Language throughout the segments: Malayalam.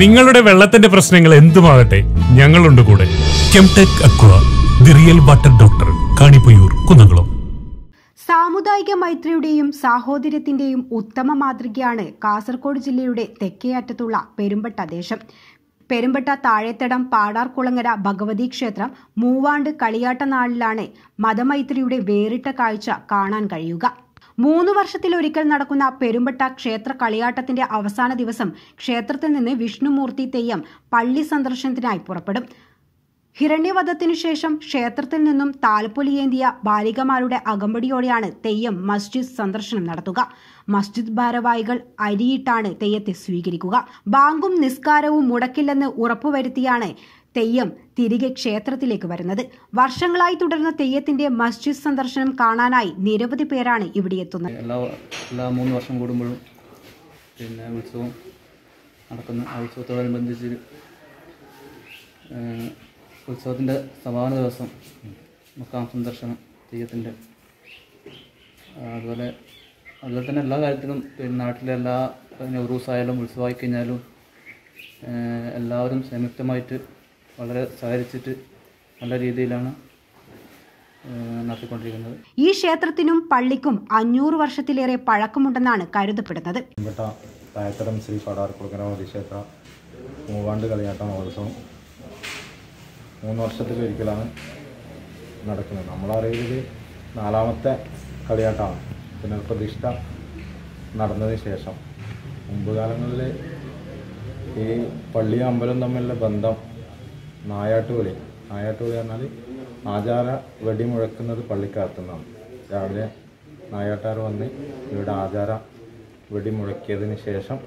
നിങ്ങളുടെ വെള്ളത്തിന്റെ പ്രശ്നങ്ങൾ എന്തുമാകട്ടെ ഞങ്ങളുണ്ട് കൂടെ. Kemtech aqua the real water doctor Kanipayyur Kunnamkulam സാമുദായിക മൈത്രിയുടെയും സാഹോദര്യത്തിന്റെയും ഉത്തമ മാതൃകയാണ് കാസർഗോഡ് ജില്ലയുടെ തെക്കേ അറ്റത്തുള്ള പെരുമ്പട്ട ദേശം. പെരുമ്പട്ട താഴേത്തടം പാടാർകുളങ്ങര ഭഗവതി ക്ഷേത്രം മൂവാണ്ട് കളിയാട്ട നാളിലാണ് മതമൈത്രിയുടെ വേറിട്ട കാഴ്ച കാണാൻ കഴിയുക. മൂന്ന് വർഷത്തിലൊരിക്കൽ നടക്കുന്ന പെരുമ്പട്ട ക്ഷേത്ര കളിയാട്ടത്തിന്റെ അവസാന ദിവസം ക്ഷേത്രത്തിൽ നിന്ന് വിഷ്ണുമൂർത്തി തെയ്യം പള്ളി സന്ദർശനത്തിനായി പുറപ്പെടും. ഹിരണ്യവധത്തിനു ശേഷം ക്ഷേത്രത്തിൽ നിന്നും താൽപ്പൊലിയേന്തിയ ബാലികമാരുടെ അകമ്പടിയോടെയാണ് തെയ്യം മസ്ജിദ് സന്ദർശനം നടത്തുക. മസ്ജിദ് ഭാരവാഹികൾ അരിയിട്ടാണ് തെയ്യത്തെ സ്വീകരിക്കുക. ബാങ്കും നിസ്കാരവും മുടക്കില്ലെന്ന് ഉറപ്പുവരുത്തിയാണ് തെയ്യം തിരികെ ക്ഷേത്രത്തിലേക്ക് വരുന്നത്. വർഷങ്ങളായി തുടർന്ന തെയ്യത്തിന്റെ മസ്ജിദ് സന്ദർശനം കാണാനായി നിരവധി പേരാണ് ഇവിടെ എത്തുന്നത്. എല്ലാ എല്ലാ മൂന്ന് വർഷം കൂടുമ്പോഴും പിന്നെ ഉത്സവം നടക്കുന്ന ഉത്സവത്തോടനുബന്ധിച്ച് ഉത്സവത്തിന്റെ സമാപന ദിവസം മക്കാം സന്ദർശനം തെയ്യത്തിന്റെ അതുപോലെ അതുപോലെ തന്നെ എല്ലാ കാര്യത്തിലും പിന്നെ നാട്ടിലെ എല്ലാ നെഹ്റൂസായാലും ഉത്സവമായി കഴിഞ്ഞാലും എല്ലാവരും സംയുക്തമായിട്ട് വളരെ സഹകരിച്ചിട്ട് നല്ല രീതിയിലാണ് നടത്തിക്കൊണ്ടിരിക്കുന്നത്. ഈ ക്ഷേത്രത്തിനും പള്ളിക്കും അഞ്ഞൂറ് വർഷത്തിലേറെ പഴക്കമുണ്ടെന്നാണ് കരുതപ്പെടുന്നത്. പെട്ട തായത്തരം ശ്രീ പടാർക്കുളക്കര ക്ഷേത്ര മൂവാണ്ട് കളിയാട്ട മഹോത്സവം. മൂന്ന് വർഷത്തിൽ ഒരിക്കലാണ് നടക്കുന്നത്. നമ്മളറിവിൽ നാലാമത്തെ കളിയാട്ടമാണ്. പുനർപ്രതിഷ്ഠ നടന്നതിന് ശേഷം. മുമ്പ് കാലങ്ങളിൽ ഈ പള്ളിയും അമ്പലം തമ്മിലുള്ള ബന്ധം നായാട്ടുകളി നായാട്ടുകളി പറഞ്ഞാൽ ആചാര വെടി മുഴക്കുന്നത് പള്ളിക്കകത്തുനിന്നാണ് രാവിലെ നായാട്ടാർ വന്ന് ഇവിടെ ആചാര വെടി മുഴക്കിയതിന് ശേഷം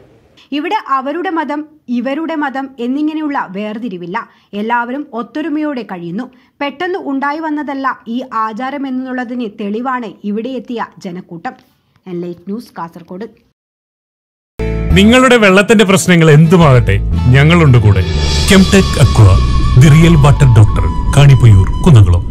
ഇവിടെ അവരുടെ മതം ഇവരുടെ മതം എന്നിങ്ങനെയുള്ള വേർതിരിവില്ല. എല്ലാവരും ഒത്തൊരുമയോടെ കഴിയുന്നു. പെട്ടെന്ന് ഉണ്ടായി വന്നതല്ല ഈ ആചാരം എന്നുള്ളതിന് തെളിവാണ് ഇവിടെ എത്തിയ ജനക്കൂട്ടം. Enlight news Kasaragod. നിങ്ങളുടെ വെള്ളത്തിന്റെ പ്രശ്നങ്ങൾ എന്തുമാകട്ടെ? ഞങ്ങളുണ്ട് കൂടെ. Kemtech aqua the real water doctor Kanipayyur Kunnamkulam.